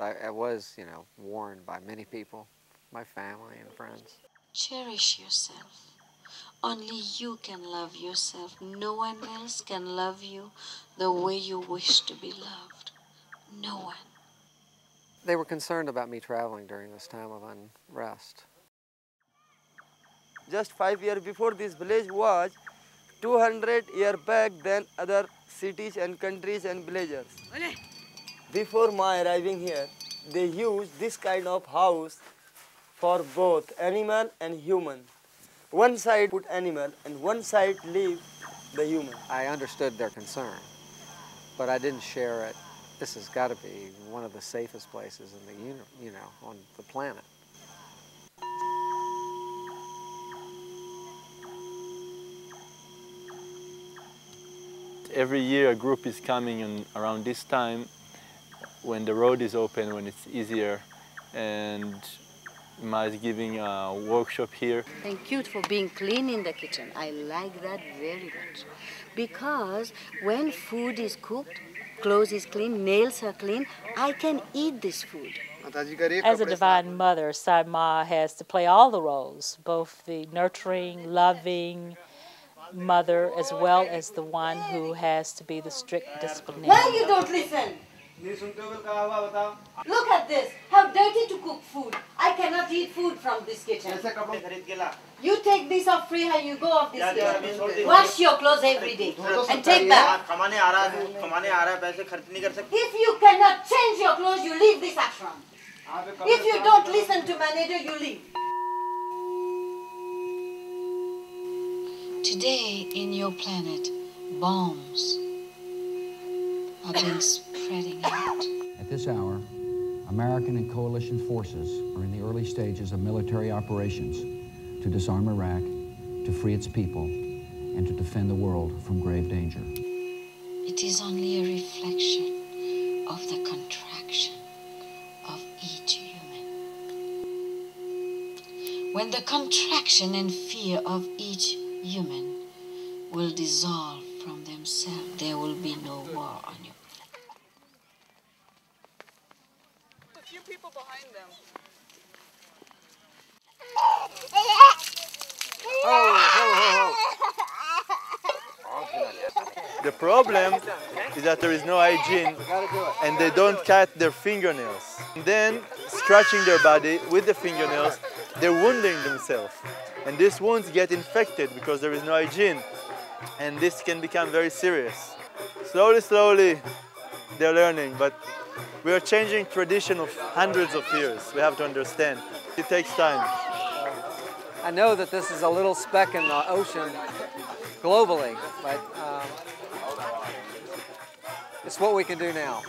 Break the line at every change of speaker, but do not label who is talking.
I, I was, you know, warned by many people, my family and friends.
Cherish yourself. Only you can love yourself. No one else can love you the way you wish to be loved. No one.
They were concerned about me traveling during this time of unrest.
Just five years before this village was 200 years back than other cities and countries and villages. Before my arriving here, they used this kind of house for both animal and human. One side put animal and one side leave the human.
I understood their concern, but I didn't share it. This has got to be one of the safest places in the uni- you know on the planet.
Every year a group is coming and around this time when the road is open, when it's easier, and Ma is giving a workshop here.
Thank you for being clean in the kitchen. I like that very much. Because when food is cooked, clothes is clean, nails are clean, I can eat this food.
As a divine mother, Sai Maa has to play all the roles, both the nurturing, loving mother, as well as the one who has to be the strict disciplinarian.
Why you don't listen? Look at this. How dirty to cook food. I cannot eat food from this kitchen. You take this off free and you go off this kitchen. Wash your clothes every day and take back. If you cannot change your clothes, you leave this ashram. If you don't listen to manager, you leave. Today in your planet, bombs are being spreading out.
At this hour, American and coalition forces are in the early stages of military operations to disarm Iraq, to free its people, and to defend the world from grave danger.
It is only a reflection of the contraction of each human. When the contraction and fear of each human will dissolve from themselves, there will be no war on your
A few people behind them.
The problem is that there is no hygiene and they don't cut their fingernails. And then, scratching their body with the fingernails, they're wounding themselves. And these wounds get infected because there is no hygiene. And this can become very serious. Slowly, slowly, they're learning, but we are changing tradition of hundreds of years. We have to understand. It takes time.
I know that this is a little speck in the ocean globally, but um, it's what we can do now.